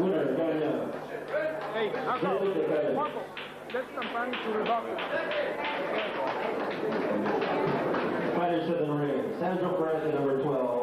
Winner, Daniel. Hey, Marco, Marco, let's campaign to the doctor. Fighters to the ring. Sandra Perez, number 12,